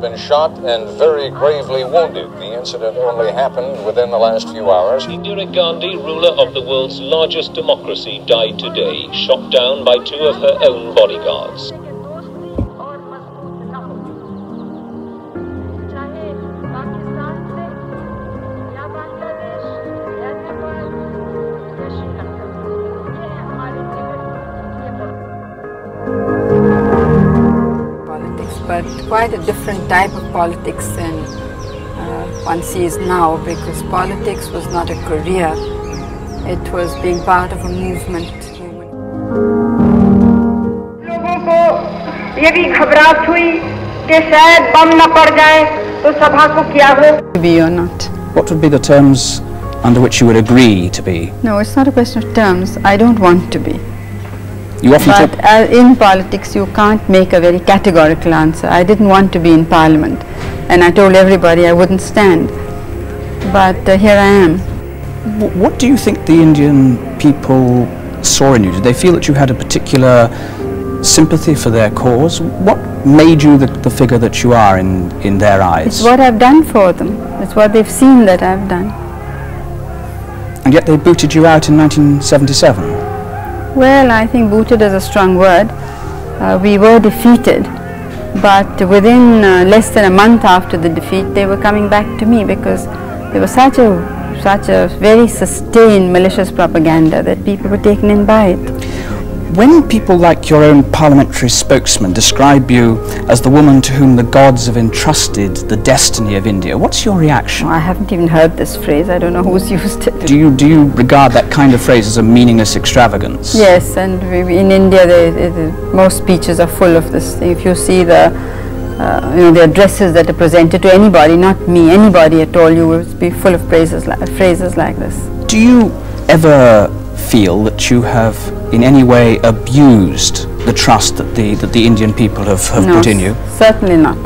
been shot and very gravely wounded. The incident only happened within the last few hours. Indira Gandhi, ruler of the world's largest democracy, died today, shot down by two of her own bodyguards. quite a different type of politics than uh, one sees now because politics was not a career, it was being part of a movement. लोगों को ये भी घबराहट हुई कि शायद बम न पड़ जाए तो सभा को क्या हो Be or not? What would be the terms under which you would agree to be? No, it's not a question of terms. I don't want to be. You often But talk, uh, in politics, you can't make a very categorical answer. I didn't want to be in parliament, and I told everybody I wouldn't stand. But uh, here I am. wh- what do you think the Indian people saw in you? Did they feel that you had a particular sympathy for their cause? What made you the, the figure that you are in, in their eyes? It's what I've done for them. It's what they've seen that I've done. And yet they booted you out in 1977. Well, I think booted is a strong word. Uh, we were defeated, but within uh, less than a month after the defeat, they were coming back to me because there was such a such a very sustained malicious propaganda that people were taken in by it. When people like your own parliamentary spokesman describe you as the woman to whom the gods have entrusted the destiny of India, what's your reaction? I haven't even heard this phrase. I don't know who's used it. Do you, do you regard that kind of phrase as a meaningless extravagance? Yes, and we, in India, they, they, the- most speeches are full of this. Thing. If you see the, uh, you know, the addresses that are presented to anybody, not me, anybody at all, you will be full of phrases like, phrases like this. Do you ever feel that you have in any way abused the trust that the, that the Indian people have, have no, put in you? certainly not.